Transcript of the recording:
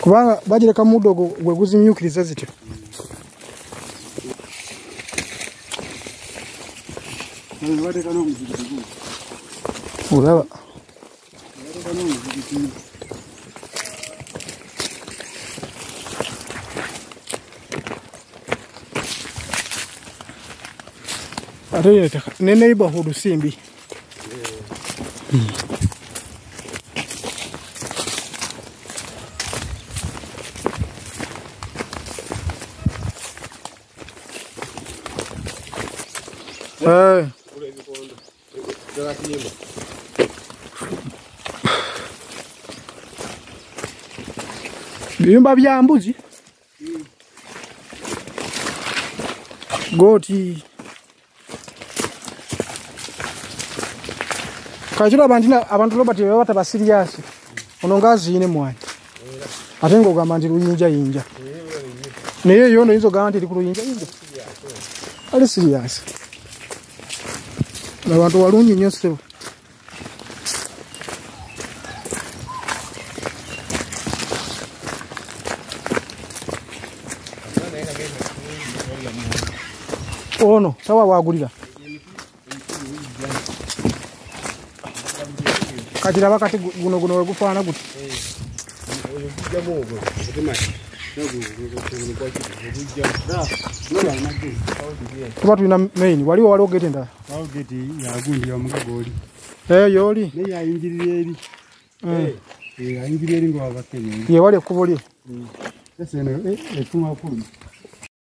kubanga bagireka mu muddo gwe guzimyukiriza zityo olaba ate ne neighborhood simbi yeah. mm. Eh, biyumba bya mbuzi? Goti. Kakiraba nti abantu robert baba bataba siriyasi ono ngaaziine mwanyi ate ngaogamba nti luyinjayinja naye yo no yinza ogamba nti eri ku luyinjayinja ali siriyasi abantu walungi nnyo sebo ono tawa wagulira. Kati gu- guno guno wegufaana guti otemaki tuba tulina main waliwo waliwo geti endala? Awogeti yagundi omugaga oli. Eyo yooli naye yayingirira eri. Eh, ayingirira eri nga wabakenya yewali ekkubo lye? Ese eno efuma kumi